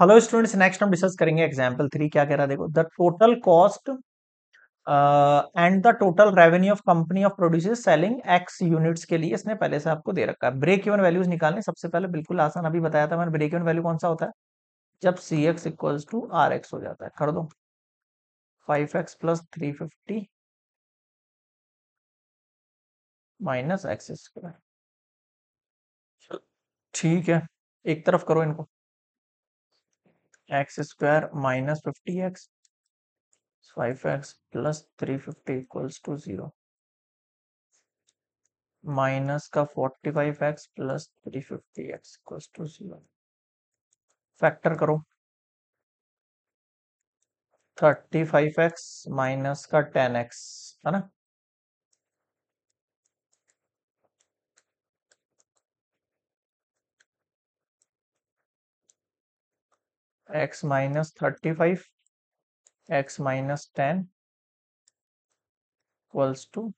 Hello students next हम discuss करेंगे example three क्या कह रहा है? देखो the total cost and the total revenue of company of producers selling x units के लिए इसने पहले से आपको दे रखा है। ब्रेक इवन वैल्यूज़ निकालने सबसे पहले बिल्कुल आसान, अभी बताया था मैंने ब्रेक इवन वैल्यू कौन सा होता है? जब C x equals to R x हो जाता है। कर दो। Five x plus three fifty minus x square ठीक है। एक तरफ़ करो इनको। X square minus fifty x five x plus three fifty equals to zero minus का forty five x plus three fifty x equals to zero factor करो। Thirty five x minus का ten x है ना? Minus thirty five x minus ten equals to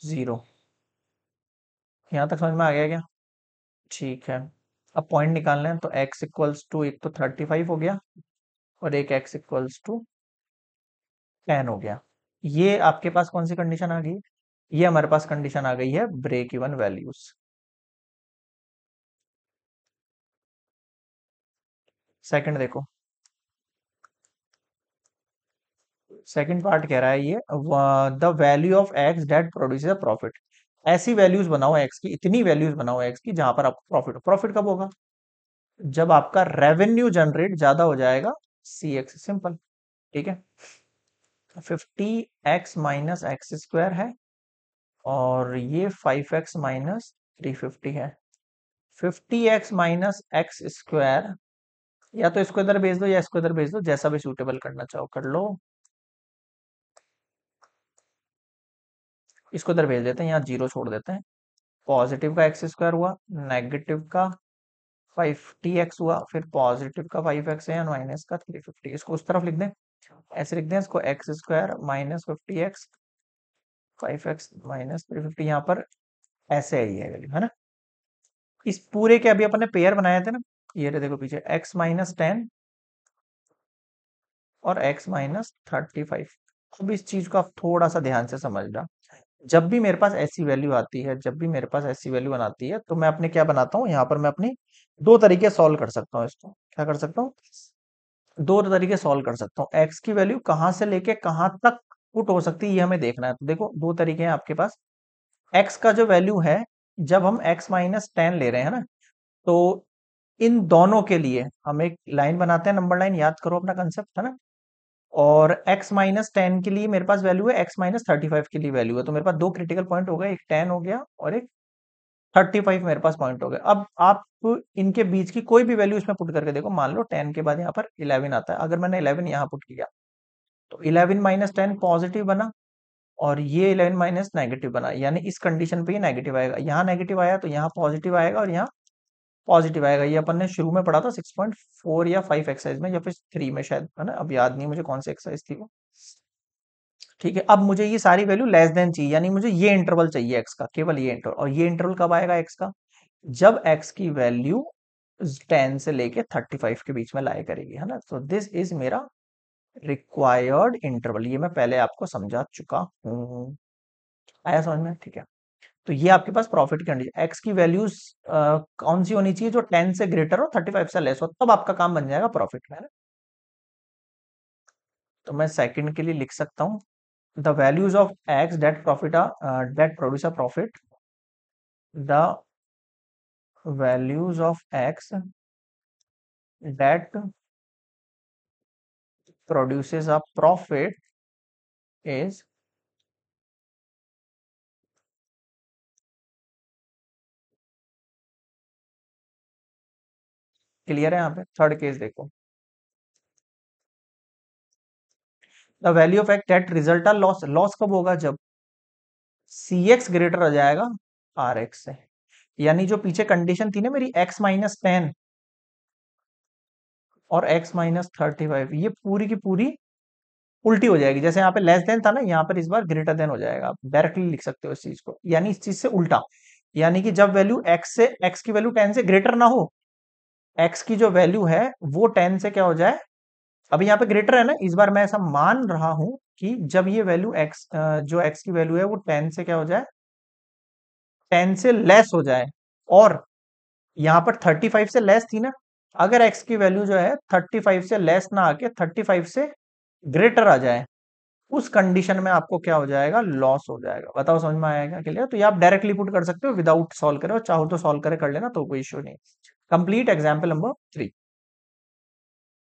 zero यहाँ तक समझ में आ गया क्या? ठीक है। अब पॉइंट निकालना है तो x इक्वल्स टू एक तो थर्टी फाइव हो गया और एक x इक्वल्स टू टेन हो गया। ये आपके पास कौन सी कंडीशन आ गई? ये हमारे पास कंडीशन आ गई है ब्रेक इवन वैल्यूज़ सेकंड देखो। सेकंड पार्ट कह रहा है ये the value of x that produce a profit ऐसी वैल्यूज़ बनाओ एक्स की, इतनी वैल्यूज़ बनाओ एक्स की जहाँ पर आपको प्रॉफिट प्रॉफिट कब होगा? जब आपका रेवेन्यू जनरेट ज़्यादा हो जाएगा सी एक्स सिंपल ठीक है? Fifty x minus x square है, और ये five x minus three fifty है। Fifty x minus x square या तो इसको इधर भेज दो या इसको इधर भेज दो, जैसा भी सूटेबल करना चाहो कर लो। इसको इधर भेज देते हैं, यहाँ ज़ीरो छोड़ देते हैं। पॉजिटिव का एक्स स्क्वायर हुआ नेगेटिव का फाइव टी एक्स हुआ, फिर पॉजिटिव का फाइव एक्स है माइनस का थ्री फिफ्टी इसको उस तरफ़ लिख दें, ऐसे लिख दें, इसको x square minus fifty x five x minus three fifty यहाँ पर ऐसे ही है है ना? इस पूरे के अभी अपने पेयर बनाए थे ना ये रहे देखो पीछे, x माइनस टेन और x माइनस थर्टी फाइव अब इस चीज़ को आप थोड़ा सा ध्यान से समझना जब भी मेरे पास ऐसी वैल्यू आती है, जब भी मेरे पास ऐसी वैल्यू बनाती है तो मैं अपने क्या बनाता हूँ? यहाँ पर मैं अपनी दो तरीके सॉल्व कर सकता हूँ इसको। क्या कर सकता हूँ? दो तरीके सॉल्व कर सकता हूँ। एक्स की वैल्यू कहाँ से लेके कहाँ तक पुट हो सकती है, ये हमें देखना है। तो देखो, दो तरीके हैं आपके पास। एक्स का जो वैल्यू है, जब हम एक्स माइनस टेन ले रहे हैं ना तो इन दोनों के लिए हम एक लाइन बनाते हैं नंबर लाइन याद करो अपना कंसेप्ट है ना? और x माइनस टेन के लिए मेरे पास वैल्यू है, x माइनस थर्टी फाइव के लिए वैल्यू है। तो मेरे पास दो क्रिटिकल पॉइंट हो गए, एक टेन हो गया और एक थर्टी फाइव मेरे पास पॉइंट हो गया अब आप इनके बीच की कोई भी वैल्यू इसमें पुट करके देखो, मान लो टेन के बाद यहाँ पर इलेवन आता है। अगर मैंने इलेवन यहाँ पुट किया तो इलेवन माइनस टेन पॉजिटिव बना और ये इलेवन माइनस नेगेटिव बना। यानी इस कंडीशन पे ये नेगेटिव आएगा। यहाँ नेगेटिव आया तो यहाँ पॉजिटिव आएगा और यहाँ पॉजिटिव आएगा। ये अपन ने शुरू में पढ़ा था सिक्स पॉइंट फोर या फाइव एक्सरसाइज में या फिर थ्री में शायद, है ना? अब याद नहीं मुझे कौन सी एक्सरसाइज थी वो। ठीक है, अब मुझे ये सारी वैल्यू लेस देन चाहिए, यानी मुझे ये इंटरवल चाहिए एक्स का, केवल ये इंटरवल और ये इंटरवल कब आएगा एक्स का? जब एक्स की वैल्यू टेन से लेके थर्टी फाइव के बीच में लाए करेगी, है ना? तो दिस इज़ मेरा रिक्वायर्ड इंटरवल ये मैं पहले आपको समझा चुका हूँ। आया समझ में? ठीक है। तो ये आपके पास प्रॉफिट की कंडीशन एक्स की वैल्यूज़ कौन सी होनी चाहिए जो टेन से ग्रेटर हो थर्टी फाइव से लेस हो, तब आपका काम बन जाएगा प्रॉफिट में तो मैं सेकंड के लिए लिख सकता हूँ the values of x that profit that produce a profit the values of x that produces a profit is clear है यहाँ पे? थर्ड केस देखो। The value of x that result loss. Loss कब होगा? जब सी एक्स ग्रेटर आ जाएगा are x से। यानी जो पीछे कंडीशन थी ना मेरी, एक्स माइनस टेन और एक्स माइनस थर्टी फाइव, ये पूरी की पूरी उल्टी हो जाएगी। जैसे यहाँ पे लेस देन था ना, यहाँ पर इस बार ग्रेटर देन हो जाएगा। आप डायरेक्टली लिख सकते हो इस चीज़ को। यानी इस चीज़ से उल्टा। यानी कि जब वैल्यू एक्स से, एक्स की वैल्यू टेन से ग्रेटर ना हो एक्स की जो वैल्यू है, वो टेन से क्या हो जाए? अभी यहाँ पे ग्रेटर है ना, इस बार मैं ऐसा मान रहा हूँ कि जब ये वैल्यू एक्स जो एक्स की वैल्यू है, वो टेन से क्या हो जाए? टेन से लेस हो जाए। और यहाँ पर थर्टी फाइव से लेस थी ना, अगर एक्स की वैल्यू जो है थर्टी फाइव से लेस ना आके थर्टी फाइव से ग्रेटर आ जाए, उस कंडीशन में आपको क्या हो जाएगा? लॉस हो जाएगा। बताओ, समझ में आएगा क्लियर तो ये आप डायरेक्टली पुट कर सकते हो विदाउट सॉल्व करे चाहो तो सॉल्व करे, कर लेना तो कोई इश्यू नहीं। Complete example number three